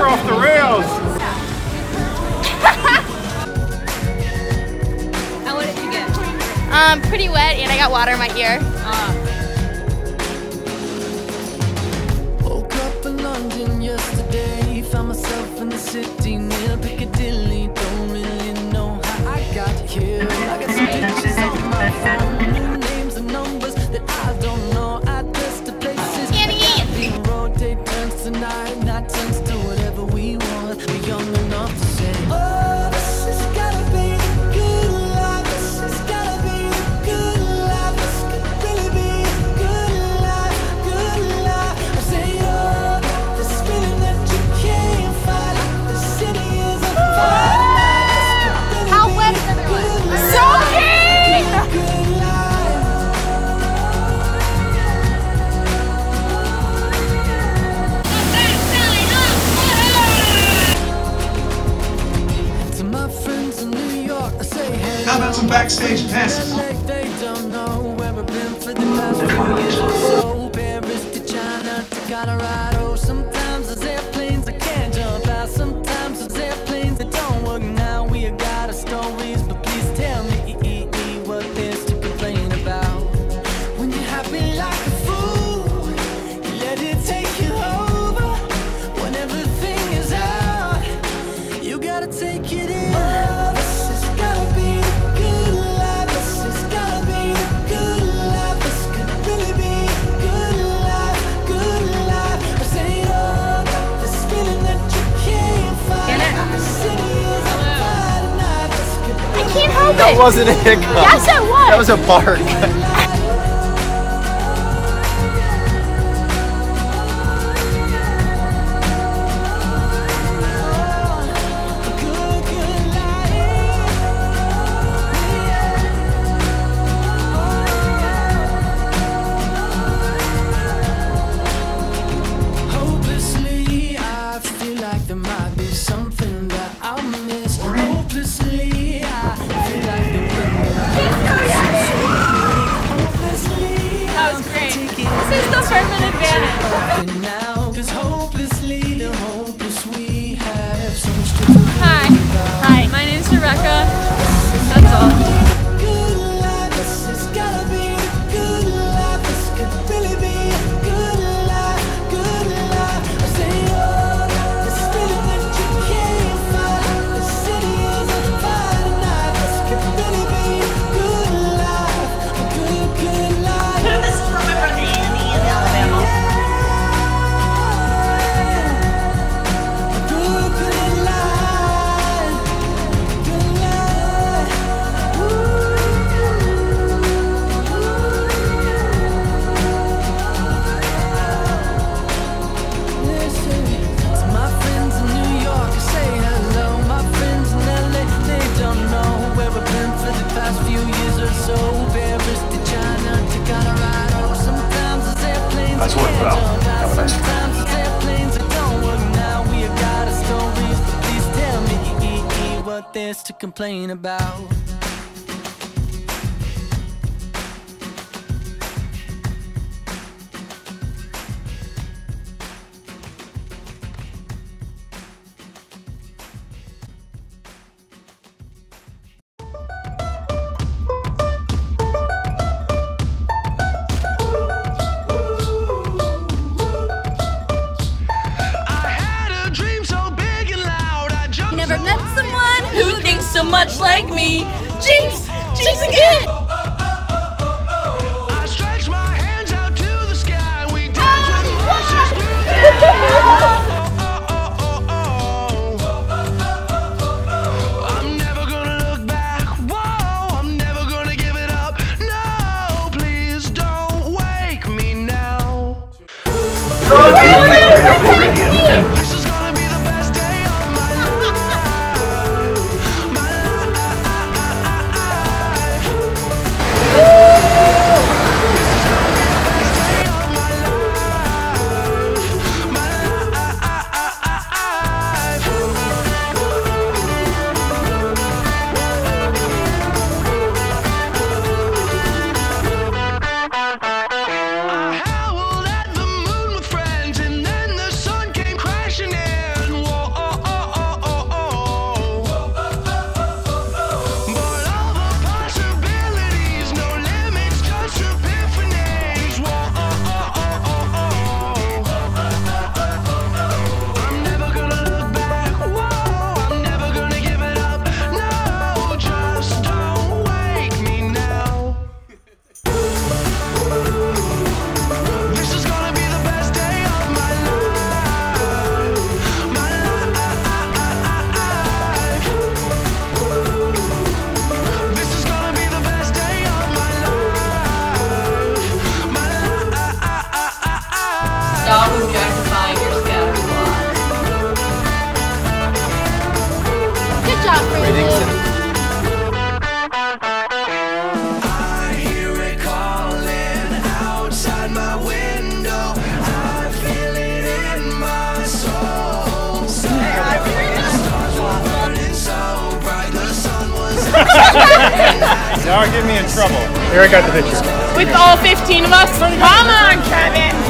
You're off the rails. what did you get? Um, pretty wet, and I got water in my ear. Uh. Woke up in London yesterday, found myself in the city near Piccadilly. Don't really know how I got here. How about some backstage passes? That wasn't a hiccup. Yes, it was. That was a bark. That's. Have a nice. What there's to complain about much like me. Jinx Stop objectifying your scatter plot. Good job, Fruit I hear it calling outside my window. I feel it in my soul. The stars were burning so bright, the sun was Now get me in trouble. Here, I got the picture. With all 15 of us? Come on, Kevin!